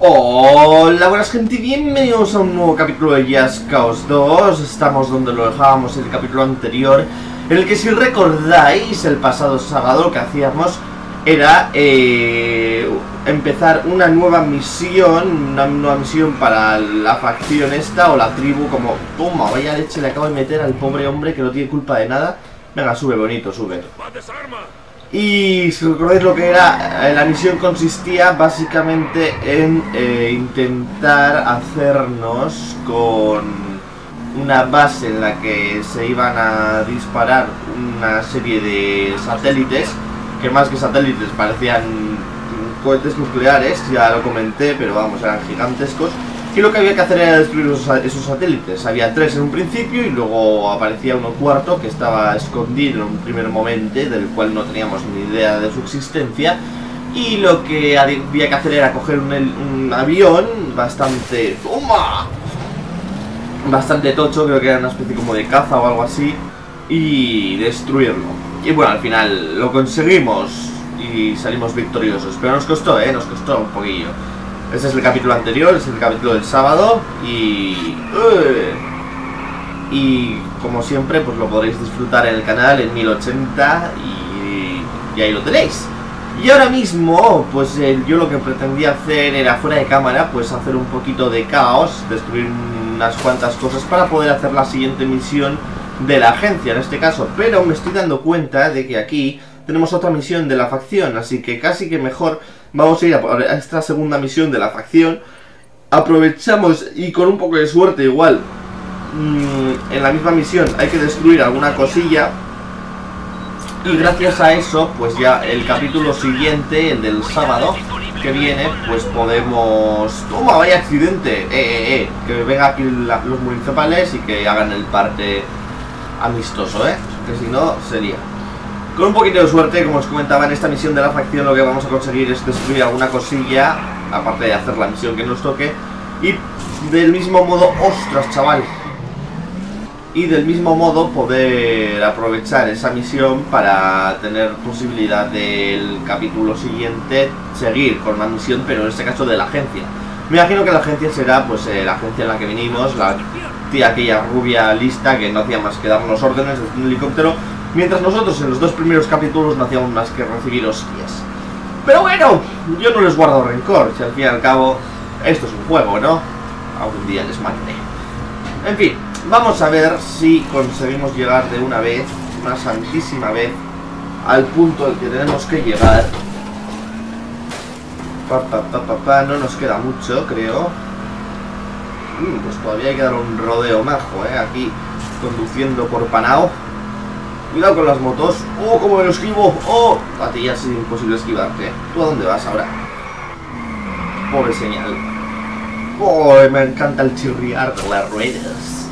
Hola buenas gente bienvenidos a un nuevo capítulo de Just Chaos 2 Estamos donde lo dejábamos en el capítulo anterior En el que si recordáis el pasado sábado lo que hacíamos era eh, empezar una nueva misión Una nueva misión para la facción esta o la tribu como Toma, vaya leche le acabo de meter al pobre hombre que no tiene culpa de nada. Venga, sube bonito, sube y si recordáis lo que era, eh, la misión consistía básicamente en eh, intentar hacernos con una base en la que se iban a disparar una serie de satélites, que más que satélites parecían cohetes nucleares, ya lo comenté, pero vamos, eran gigantescos. Y lo que había que hacer era destruir esos, satélites. Había tres en un principio y luego aparecía uno cuarto que estaba escondido en un primer momento, del cual no teníamos ni idea de su existencia. Y lo que había que hacer era coger un, avión bastante... ¡Toma! Bastante tocho, creo que era una especie como de caza o algo así. Y destruirlo. Y bueno, al final lo conseguimos y salimos victoriosos. Pero nos costó, ¿eh? Nos costó un poquillo. Este es el capítulo anterior, es el capítulo del sábado y... y como siempre, pues lo podréis disfrutar en el canal en 1080 y, y ahí lo tenéis. Y ahora mismo, pues yo lo que pretendía hacer era fuera de cámara, pues hacer un poquito de caos, destruir unas cuantas cosas para poder hacer la siguiente misión de la agencia en este caso. Pero me estoy dando cuenta de que aquí tenemos otra misión de la facción, así que casi que mejor Vamos a ir a, esta segunda misión de la facción. Aprovechamos y con un poco de suerte igual. Mm, en la misma misión hay que destruir alguna cosilla. Y gracias a eso, pues ya el capítulo siguiente, el del sábado que viene, pues podemos... ¡Toma, vaya accidente! ¡Eh, eh, eh! Que venga aquí los municipales y que hagan el parte amistoso, ¿eh? Que si no, sería... Con un poquito de suerte, como os comentaba en esta misión de la facción, lo que vamos a conseguir es destruir alguna cosilla, aparte de hacer la misión que nos toque, y del mismo modo, ostras chaval, y del mismo modo poder aprovechar esa misión para tener posibilidad del capítulo siguiente seguir con la misión, pero en este caso de la agencia. Me imagino que la agencia será pues eh, la agencia en la que vinimos, la tía aquella rubia lista que no hacía más que darnos órdenes desde un helicóptero Mientras nosotros en los dos primeros capítulos no hacíamos más que recibir hostias. Pero bueno, yo no les guardo rencor, si al fin y al cabo esto es un juego, ¿no? Algún día les mataré. En fin, vamos a ver si conseguimos llegar de una vez, una santísima vez, al punto al que tenemos que llegar. Pa, pa, pa, pa, pa. No nos queda mucho, creo. Mm, pues todavía hay que dar un rodeo majo, ¿eh? Aquí, conduciendo por Panao. Cuidado con las motos. ¡Oh, cómo me lo esquivo! ¡Oh! A ti ya es imposible esquivarte. ¿Tú a dónde vas ahora? Pobre señal. ¡Oh, me encanta el chirriar de las ruedas!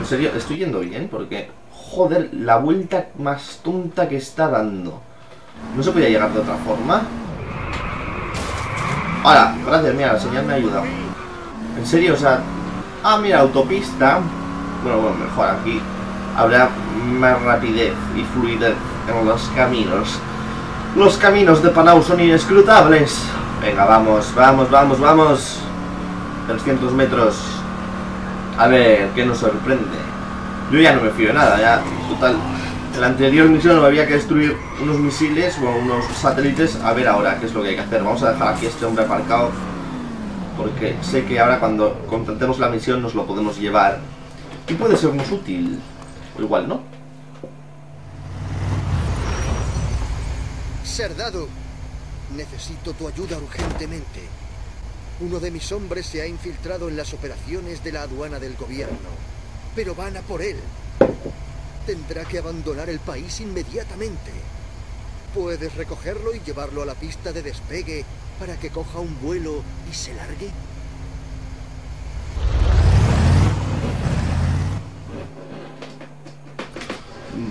En serio, estoy yendo bien porque... Joder, la vuelta más tonta que está dando. ¿No se podía llegar de otra forma? Hola, gracias, mira, la señal me ha ayudado. En serio, o sea... Ah, mira, autopista. Bueno, bueno, mejor aquí habrá más rapidez y fluidez en los caminos. Los caminos de Panau son inescrutables. Venga, vamos, vamos, vamos, vamos. 300 metros. A ver, ¿qué nos sorprende? Yo ya no me fío de nada, ya, total. En la anterior misión había que destruir unos misiles o unos satélites. A ver ahora qué es lo que hay que hacer. Vamos a dejar aquí a este hombre aparcado. Porque sé que ahora cuando contratemos la misión nos lo podemos llevar. Y puede sernos útil. Igual no. Serdado, necesito tu ayuda urgentemente. Uno de mis hombres se ha infiltrado en las operaciones de la aduana del gobierno, pero van a por él. Tendrá que abandonar el país inmediatamente. ¿Puedes recogerlo y llevarlo a la pista de despegue para que coja un vuelo y se largue?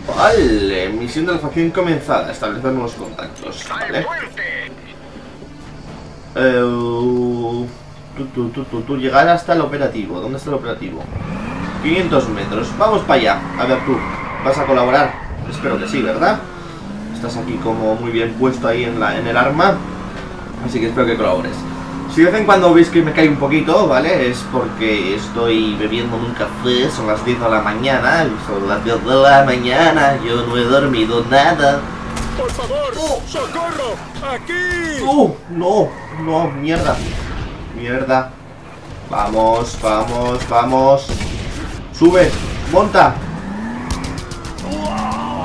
Vale, misión de la facción comenzada. Establecer nuevos contactos. Vale. Eh, tú, llegar hasta el operativo. ¿Dónde está el operativo? 500 metros. Vamos para allá. A ver tú, ¿vas a colaborar? Espero que sí, ¿verdad? Estás aquí como muy bien puesto ahí en, la, en el arma. Así que espero que colabores. Si de vez en cuando veis que me cae un poquito, ¿vale? Es porque estoy bebiendo un café, son las 10 de la mañana, son las 10 de la mañana, yo no he dormido nada. ¡Por favor! ¡Oh! ¡Socorro! ¡Aquí! ¡Oh! No, no, mierda. Mierda. Vamos, vamos, vamos. Sube, monta.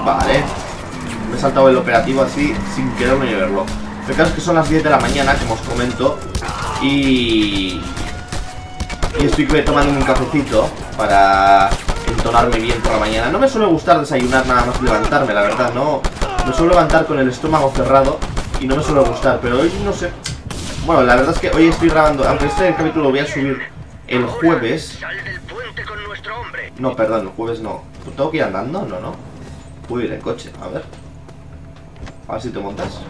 Vale. Me he saltado el operativo así sin quererme ni verlo. El caso es que son las 10 de la mañana, como os comento. Y... Y estoy tomando un cafecito para entonarme bien por la mañana. No me suele gustar desayunar nada más levantarme, la verdad. No me suelo levantar con el estómago cerrado y no me suele gustar. Pero hoy no sé. Bueno, la verdad es que hoy estoy grabando, aunque este capítulo lo voy a subir el jueves. No, perdón, el jueves no. ¿Tengo que ir andando? No, no. Puedo ir en coche, a ver. A ver si te montas.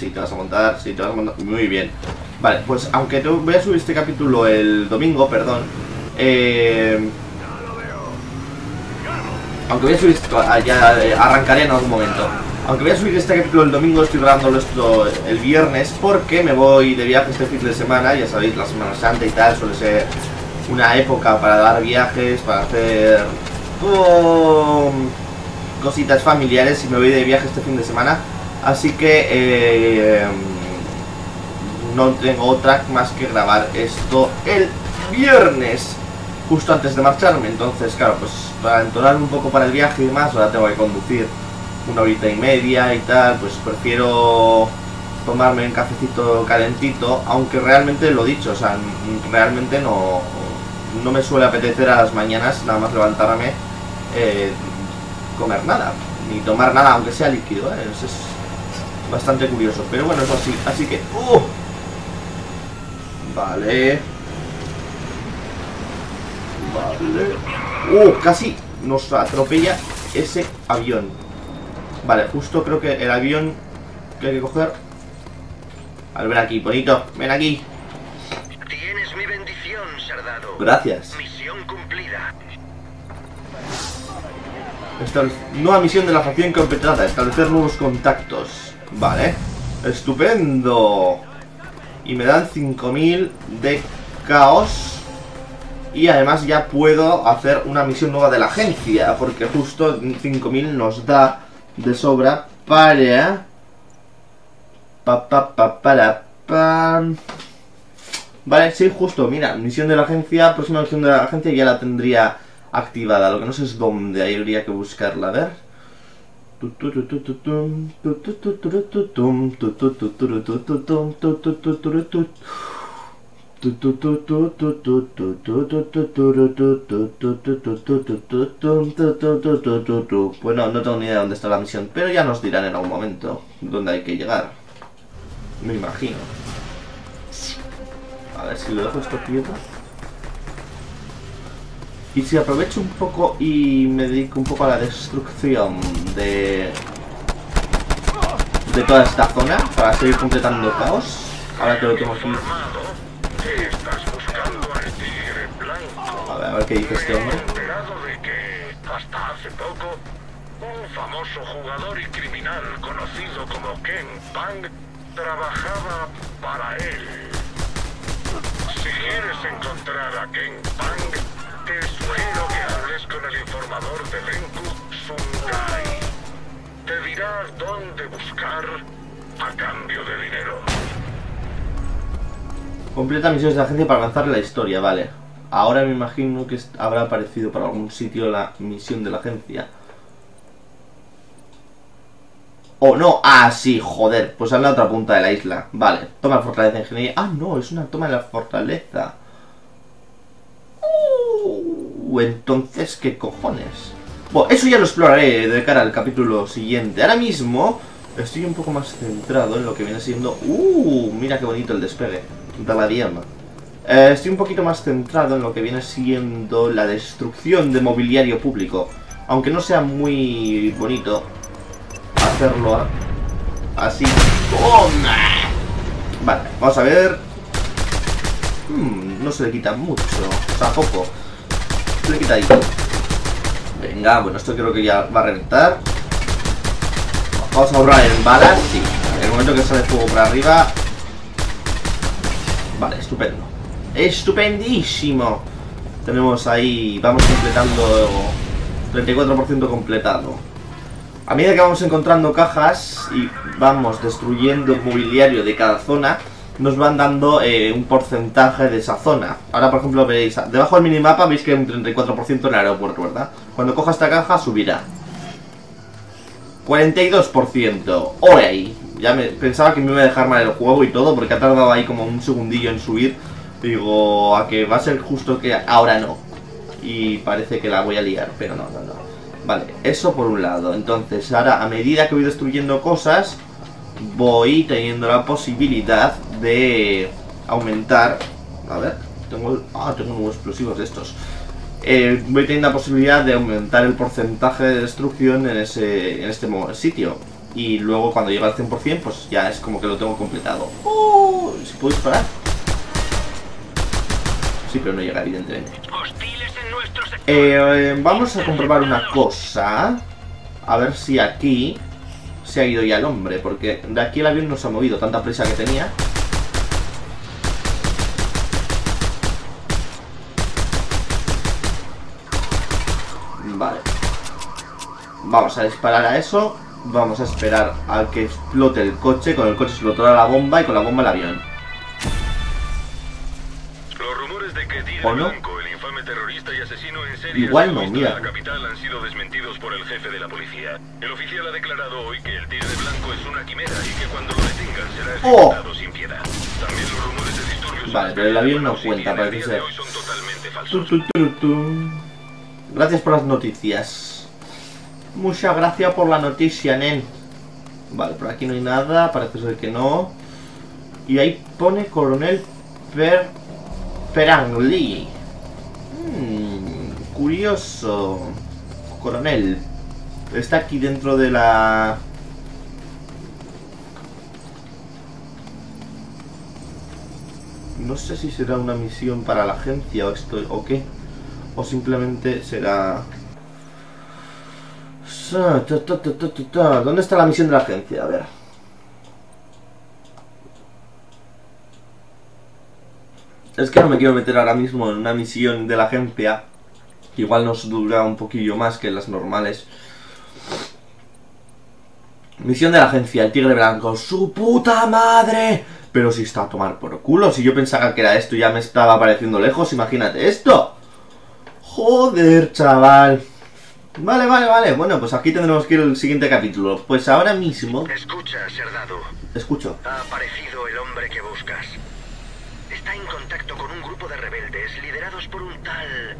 Sí, te vas a montar, sí, te vas a montar. Muy bien. Vale, pues aunque te voy a subir este capítulo el domingo, perdón. Eh... Aunque voy a subir ah, ya eh, arrancaré en algún momento. Aunque voy a subir este capítulo el domingo, estoy grabándolo esto el viernes porque me voy de viaje este fin de semana. Ya sabéis, la Semana Santa y tal suele ser una época para dar viajes, para hacer cositas familiares y me voy de viaje este fin de semana. Así que eh, no tengo otra más que grabar esto el viernes, justo antes de marcharme. Entonces, claro, pues para entonar un poco para el viaje y demás, ahora tengo que conducir una horita y media y tal, pues prefiero tomarme un cafecito calentito, aunque realmente lo dicho, o sea, realmente no, no me suele apetecer a las mañanas nada más levantarme eh, comer nada, ni tomar nada, aunque sea líquido, ¿eh? Eso es bastante curioso, pero bueno, es así, así que... ¡uh! Vale... Vale... ¡Uh! Casi nos atropella ese avión. Vale, justo creo que el avión que hay que coger... Al ver aquí, bonito, ven aquí. Tienes mi bendición, Sardado. Gracias. Misión cumplida. Establec- Nueva misión de la facción completada, establecer nuevos contactos. Vale. Estupendo. Y me dan 5000 de caos. Y además ya puedo hacer una misión nueva de la agencia. Porque justo 5000 nos da de sobra para... Pa, pa, pa, para, pa. Vale, sí, justo, mira, misión de la agencia, próxima misión de la agencia ya la tendría activada. Lo que no sé es dónde, ahí habría que buscarla, a ver. Pues no, no tengo ni idea de dónde está la misión, pero ya nos dirán en algún momento dónde hay que llegar. Me imagino. A ver si lo dejo esto quieto. Y si aprovecho un poco y me dedico un poco a la destrucción de... De toda esta zona para seguir completando caos. Ahora que lo tengo aquí. A ver, a ver qué dice este hombre. hasta hace poco un famoso jugador y criminal conocido como Ken Pang trabajaba para él. Si quieres encontrar a Ken Pang, te sugiero que hables con el informador de Renku, Sungai. Te dirá dónde buscar a cambio de dinero. Completa misiones de agencia para avanzar la historia, vale. Ahora me imagino que habrá aparecido por algún sitio la misión de la agencia. Oh, no. Ah, sí, joder. Pues en la otra punta de la isla. Vale. Toma fortaleza ingeniería. Ah, no, es una toma de la fortaleza. Uh, entonces, ¿qué cojones? Bueno, eso ya lo exploraré de cara al capítulo siguiente. Ahora mismo estoy un poco más centrado en lo que viene siendo... Uh, mira qué bonito el despegue de la diema. Eh, estoy un poquito más centrado en lo que viene siendo la destrucción de mobiliario público. Aunque no sea muy bonito hacerlo así. ¡Toma! Vale, vamos a ver. Hmm, no se le quita mucho. O sea, poco. Le quita ahí. Venga, bueno, esto creo que ya va a reventar. Vamos a ahorrar en balas, sí. En momento que sale fuego por arriba. Vale, estupendo. Estupendísimo. Tenemos ahí, vamos completando 34% completado. A medida que vamos encontrando cajas y vamos destruyendo el mobiliario de cada zona, nos van dando eh, un porcentaje de esa zona. Ahora, por ejemplo, veis, debajo del minimapa veis que hay un 34% en el aeropuerto, ¿verdad? Cuando coja esta caja, subirá. 42%. ¡Ole! Ya me, pensaba que me iba a dejar mal el juego y todo, porque ha tardado ahí como un segundillo en subir. Digo, a que va a ser justo que ahora no. Y parece que la voy a liar, pero no, no, no. Vale, eso por un lado. Entonces, ahora, a medida que voy destruyendo cosas, voy teniendo la posibilidad de aumentar... A ver, tengo... Ah, tengo nuevos explosivos de estos. Eh, voy teniendo la posibilidad de aumentar el porcentaje de destrucción en, ese, en este sitio. Y luego cuando llega al 100%, pues ya es como que lo tengo completado. ¡Oh! ¿Si puedo disparar? Sí, pero no llega, evidentemente. Eh, vamos a comprobar una cosa. A ver si aquí se ha ido ya el hombre, porque de aquí el avión no se ha movido, tanta prisa que tenía. Vale. Vamos a disparar a eso. Vamos a esperar a que explote el coche. Con el coche explotará la bomba y con la bomba el avión. Los rumores de que Díaz ¿O no? Blanco, el infame terrorista y asesino en serie Igual no, mira. la capital han sido desmentidos por el jefe de la policía. El oficial ha declarado hoy que el tigre blanco es una quimera y que cuando lo detengan será ¡Oh! ejecutado sin piedad. También los rumores de disturbios Vale, pero el avión no cuenta, parece ser. de son tu, tu, tu. Gracias por las noticias. Muchas gracias por la noticia, nen. Vale, por aquí no hay nada, parece ser que no. Y ahí pone coronel Per... Perangli. Hmm, curioso. Coronel. Está aquí dentro de la... No sé si será una misión para la agencia o esto o qué. O simplemente será. ¿Dónde está la misión de la agencia? A ver. Es que no me quiero meter ahora mismo en una misión de la agencia. Igual nos dura un poquillo más que las normales. Misión de la agencia, el tigre blanco. ¡Su puta madre! Pero si está a tomar por culo, si yo pensaba que era esto y ya me estaba apareciendo lejos, imagínate esto. Joder, chaval. Vale, vale, vale. Bueno, pues aquí tendremos que ir al siguiente capítulo. Pues ahora mismo... Escucha, Serdado. Escucho. Ha aparecido el hombre que buscas. Está en contacto con un grupo de rebeldes liderados por un tal...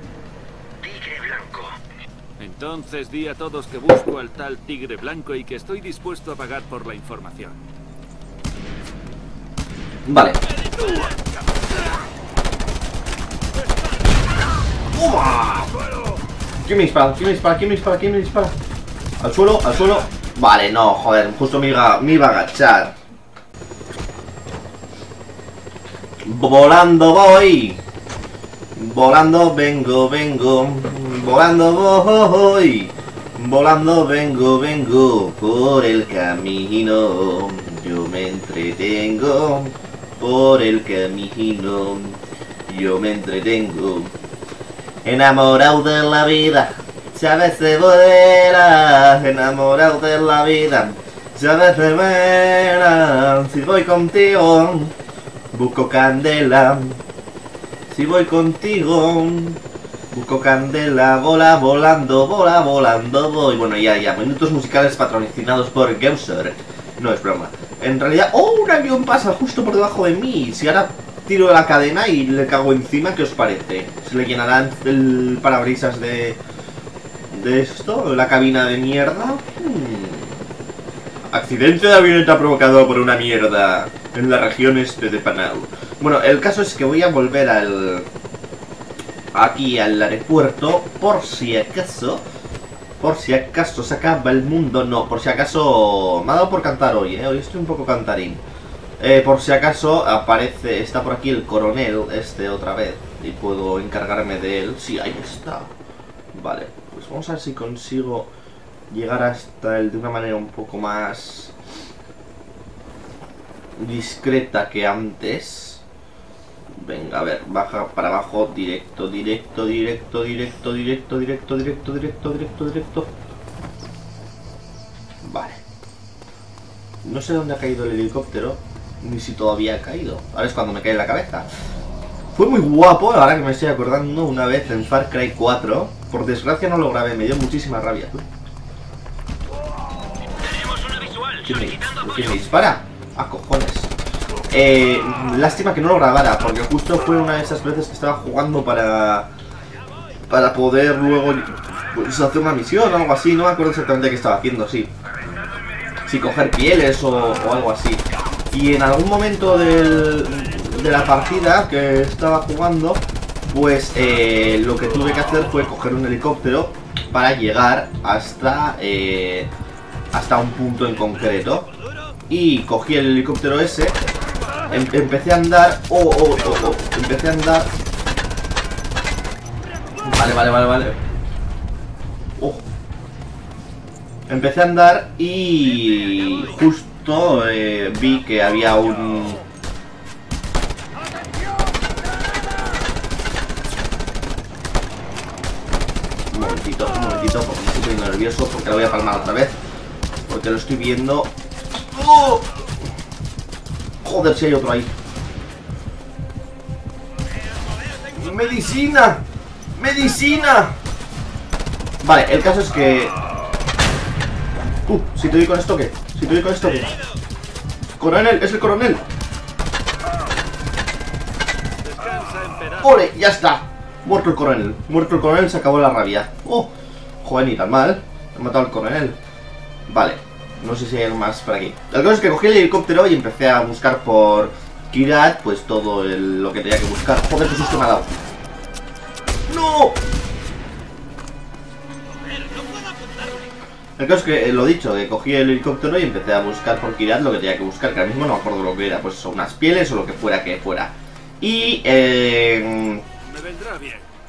Tigre Blanco. Entonces di a todos que busco al tal tigre blanco y que estoy dispuesto a pagar por la información. Vale. ¡Uah! ¿Quién me dispara? ¿Quién me dispara? ¿Quién me dispara? ¿Quién me dispara? Al suelo, al suelo. Vale, no, joder, justo me iba, me iba a agachar. Volando voy. Volando vengo, vengo. Volando voy. Volando vengo, vengo por el camino. Yo me entretengo por el camino. Yo me entretengo. Enamorado de la vida, sabes de vuela. Enamorado de la vida, sabes de vuela. Si voy contigo, busco candela. Si voy contigo, busco candela. Bola volando, bola volando, voy. Bueno, ya, ya. Minutos musicales patrocinados por Geuser. No es broma. En realidad, ¡oh! Un avión pasa justo por debajo de mí. Si ahora tiro la cadena y le cago encima, ¿qué os parece? ¿Se le llenará el parabrisas de. de esto? ¿La cabina de mierda? Hmm. Accidente de avioneta provocado por una mierda en la región este de Panau. Bueno, el caso es que voy a volver al. Aquí al aeropuerto por si acaso. Por si acaso se acaba el mundo. No, por si acaso. Me ha dado por cantar hoy, ¿eh? Hoy estoy un poco cantarín. Eh, por si acaso aparece. Está por aquí el coronel, este otra vez. Y puedo encargarme de él. Sí, ahí está. Vale, pues vamos a ver si consigo llegar hasta él de una manera un poco más. discreta que antes. Venga, a ver, baja para abajo, directo, directo, directo, directo, directo, directo, directo, directo, directo, directo. Vale. No sé dónde ha caído el helicóptero, ni si todavía ha caído. Ahora es cuando me cae en la cabeza. Fue muy guapo, ahora que me estoy acordando, una vez en Far Cry 4. Por desgracia no lo grabé, me dio muchísima rabia. ¿Quién me, quién me dispara? Ah, cojones. Eh, lástima que no lo grabara, porque justo fue una de esas veces que estaba jugando para para poder luego pues, hacer una misión o algo así. No me acuerdo exactamente qué estaba haciendo, sí. Si coger pieles o, algo así. Y en algún momento de la partida que estaba jugando, pues eh, lo que tuve que hacer fue coger un helicóptero para llegar hasta eh, hasta un punto en concreto. Y cogí el helicóptero ese, em- empecé a andar, oh, oh, oh, oh, empecé a andar. Vale, vale, vale, vale. Oh. Empecé a andar y justo eh, vi que había un... Un momentito, un momentito, porque estoy nervioso, porque lo voy a palmar otra vez. Porque lo estoy viendo. ¡Oh! Joder, si hay otro ahí. ¡Medicina! ¡Medicina! Vale, el caso es que... Uh, si te doy con esto, ¿qué? Si te doy con esto, ¿qué? Coronel, es el coronel. ¡Ole! Ya está. Muerto el coronel. Muerto el coronel, se acabó la rabia. ¡Oh! Joder, ni tan mal. He matado al coronel. Vale. No sé si hay más por aquí. El caso es que cogí el helicóptero y empecé a buscar por Kirat, pues todo lo que tenía que buscar. Joder, qué susto me ha dado. ¡No! El caso es que, eh, lo dicho, que cogí el helicóptero y empecé a buscar por Kirat lo que tenía que buscar, que ahora mismo no me acuerdo lo que era, pues eso, unas pieles o lo que fuera que fuera. Y, eh,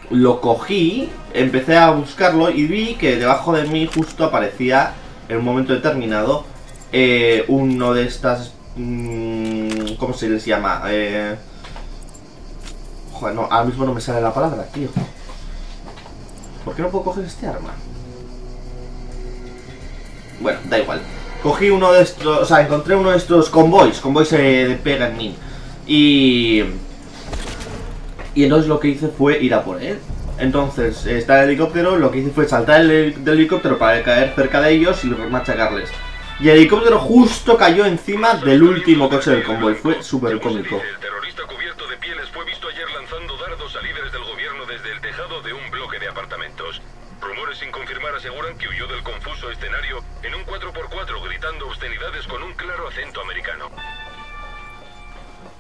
lo cogí, empecé a buscarlo y vi que debajo de mí justo aparecía en un momento determinado eh, uno de estas... mm, ¿Cómo se les llama? Eh, joder, no, ahora mismo no me sale la palabra, tío. ¿Por qué no puedo coger este arma? Bueno, da igual. Cogí uno de estos, o sea, encontré uno de estos convoys, convoys eh, de pega en mí. Y... Y entonces lo que hice fue ir a por él. Entonces, eh, está el helicóptero, lo que hice fue saltar del helicóptero para caer cerca de ellos y machacarles. Y el helicóptero justo cayó encima del último coche del convoy. Fue súper cómico. El terrorista cubierto de pieles fue visto ayer lanzando dardos a líderes del gobierno desde el tejado de un bloque de apartamentos. Rumores sin confirmar aseguran que huyó del confuso escenario en un 4x4 gritando obscenidades con un claro acento americano.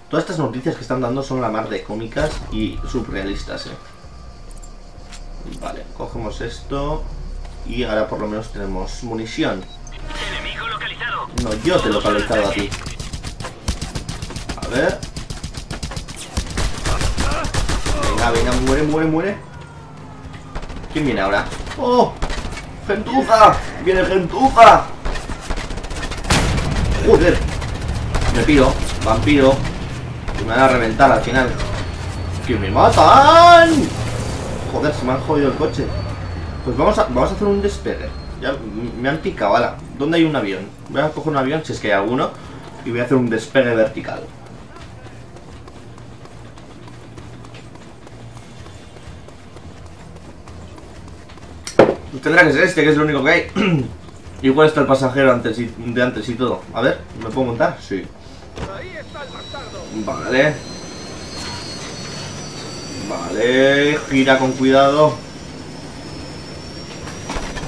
Todas estas noticias que están dando son la mar de cómicas y surrealistas, eh. Vale, cogemos esto. Y ahora por lo menos tenemos munición. Enemigo localizado. No, yo te he localizado a ti. A ver. Venga, venga, muere, muere, muere. ¿Quién viene ahora? ¡Oh! ¡Gentuza! ¡Viene Gentuza! ¡Joder! Me piro, vampiro. Que me van a reventar al final. ¡Que me matan! Joder, se me han jodido el coche. Pues vamos a, vamos a hacer un despegue. Ya me han picado, ala. ¿Dónde hay un avión? Voy a coger un avión, si es que hay alguno, y voy a hacer un despegue vertical. Pues tendrá que ser este, que es lo único que hay. Igual está el pasajero antes y, de antes y todo. A ver, ¿me puedo montar? Sí. Vale. Vale, gira con cuidado.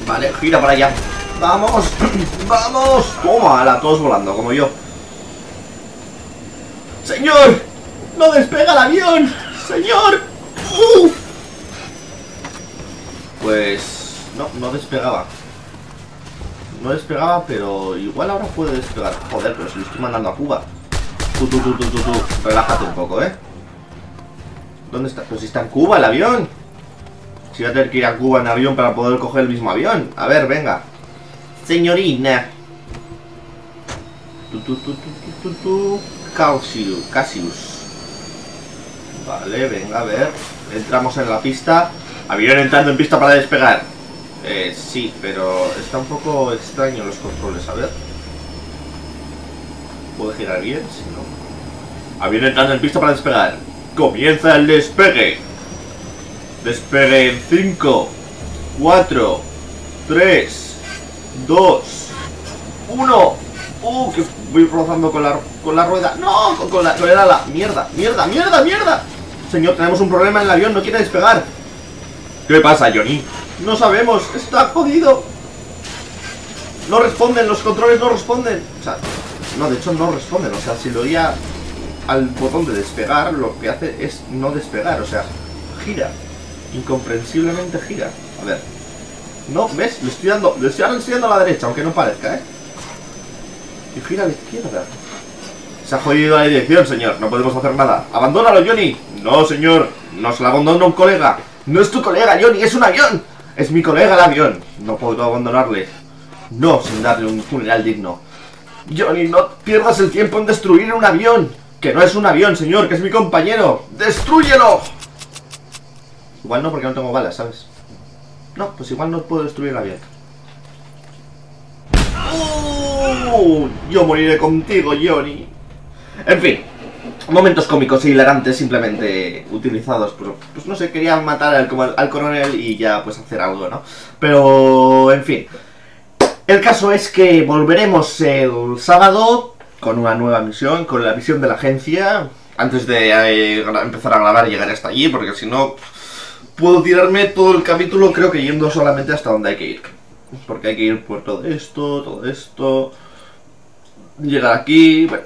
Vale, gira para allá. ¡Vamos! ¡Vamos! Toma, todos volando, como yo. ¡Señor! ¡No despega el avión! ¡Señor! ¡Uf! Pues... No, no despegaba. No despegaba, pero igual ahora puede despegar. Joder, pero si lo estoy mandando a Cuba. Tú, tú, tú, tú, tú, tú. Relájate un poco, ¿eh? ¿Dónde está? Pues está en Cuba el avión. Si voy a tener que ir a Cuba en avión para poder coger el mismo avión. A ver, venga. Señorina. Tu, tu, tu, tu, tu, tu. Cassius. Cassius. Vale, venga, a ver. Entramos en la pista. Avión entrando en pista para despegar. Eh, sí, pero está un poco extraño los controles, a ver. ¿Puedo girar bien? Si no. Avión entrando en pista para despegar. Comienza el despegue. Despegue en 5, 4, 3, 2, 1. Uh, que voy rozando con la, con la rueda. No, con, la, con el ala. Mierda, mierda, mierda, mierda. Señor, tenemos un problema en el avión, no quiere despegar. ¿Qué pasa, Johnny? No sabemos, está jodido. No responden, los controles no responden. O sea, no, de hecho no responden. O sea, si lo oía al botón de despegar, lo que hace es no despegar. O sea, gira. Incomprensiblemente gira. A ver. No, ¿ves? Le estoy dando, le estoy, ahora a la derecha, aunque no parezca, ¿eh? Y gira a la izquierda. Se ha jodido la dirección, señor. No podemos hacer nada. ¡Abandónalo, Johnny! No, señor. Nos la abandona un colega. No es tu colega, Johnny. Es un avión. Es mi colega el avión. No puedo abandonarle. No sin darle un funeral digno. Johnny, no pierdas el tiempo en destruir un avión. Que no es un avión, señor, que es mi compañero. ¡Destrúyelo! Igual no, porque no tengo balas, ¿sabes? No, pues igual no puedo destruir el avión. ¡Uh! Yo moriré contigo, Johnny. En fin, momentos cómicos e hilarantes simplemente utilizados. Pues, pues no sé, quería matar al, al coronel y ya pues hacer algo, ¿no? Pero, en fin. El caso es que volveremos el sábado con una nueva misión, con la misión de la agencia. Antes de eh, empezar a grabar y llegar hasta allí, porque si no puedo tirarme todo el capítulo creo que yendo solamente hasta donde hay que ir. Porque hay que ir por todo esto, todo esto. Llegar aquí, bueno.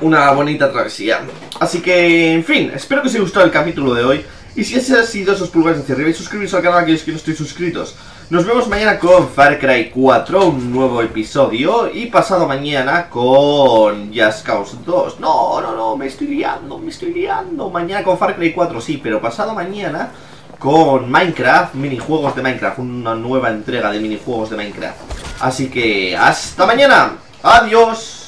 Una bonita travesía. Así que, en fin, espero que os haya gustado el capítulo de hoy. Y si ese ha sido esos pulgares hacia arriba y suscribiros al canal aquellos que no estéis suscritos. Nos vemos mañana con Far Cry 4, un nuevo episodio. Y pasado mañana con Just Cause 2. No, no, no, me estoy liando, me estoy liando. Mañana con Far Cry 4, sí, pero pasado mañana con Minecraft, minijuegos de Minecraft. Una nueva entrega de minijuegos de Minecraft. Así que, hasta mañana. Adiós.